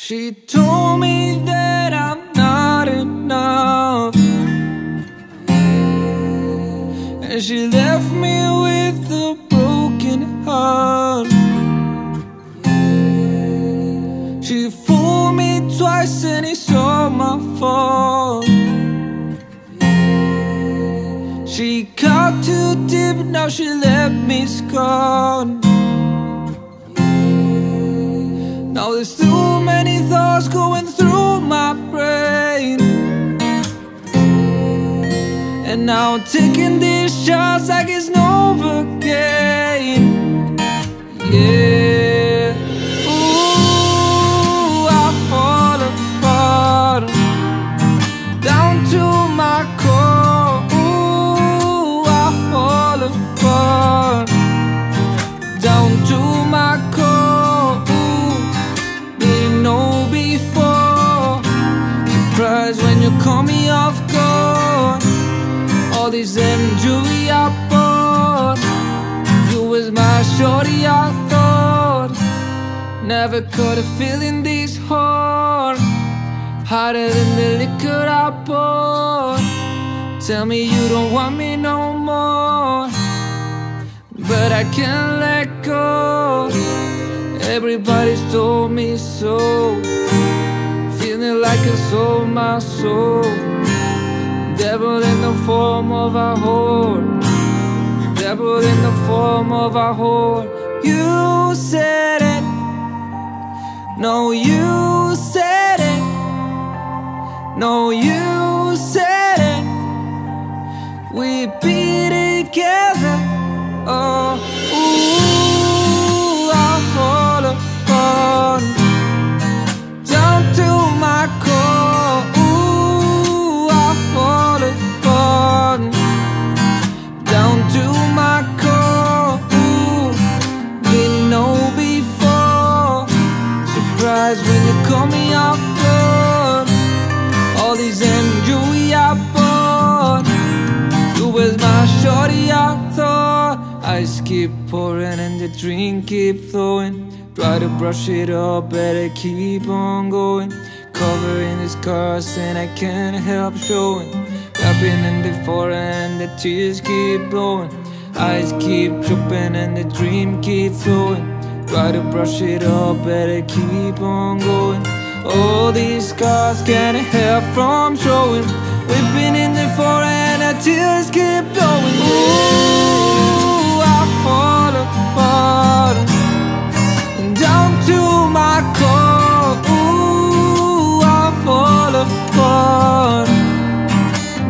She told me that I'm not enough. And she left me with a broken heart. She fooled me twice and it's all my fault. She cut too deep, now she left me scarred. Now there's many thoughts going through my brain. And now I'm taking these shots like it's Novocaine shorty I thought Never caught a feeling this hard. Harder than the liquor I bought. Tell me you don't want me no more. But I can't let go. Everybody's told me so. Feeling like I sold my soul. Devil in the form of a whore. Devil in the form of a whore You said it. No, you said it. No, you said it. We'd be together. Oh, Ice keep pouring and the drink keep flowing. Try to brush it off, better keep on going. Covering the scars and I can't help showing. Rapping in the foreign, the tears keep blowing. Eyes keep drooping and the dream keep flowing. Try to brush it off, better keep on going. All these scars can't help from showing. We've been in the foreign,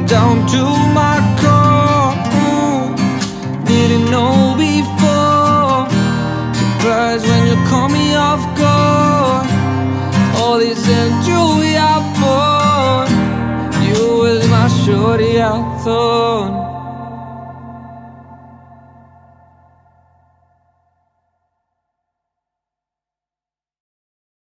Down to my core. Didn't know before. Surprised when you call me off guard. All this jewelry I bought. You was my shorty I thought.